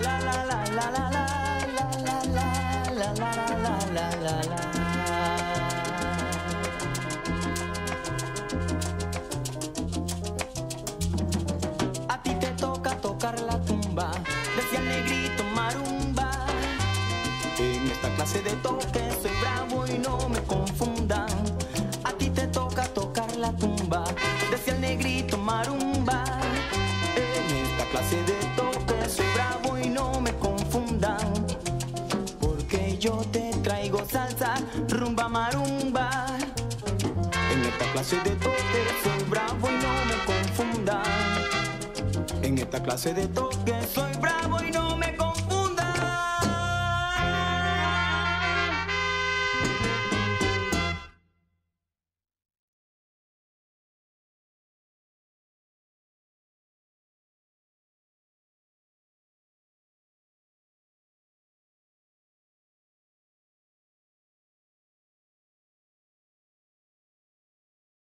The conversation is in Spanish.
A ti te toca tocar la tumba, decía negrito marumba. En esta clase de toque soy bravo y no me confundan. A ti te toca tocar la tumba, decía el negrito marumba. En esta clase yo te traigo salsa, rumba marumba. En esta clase de toque soy bravo y no me confunda. En esta clase de toque soy bravo y no me confunda.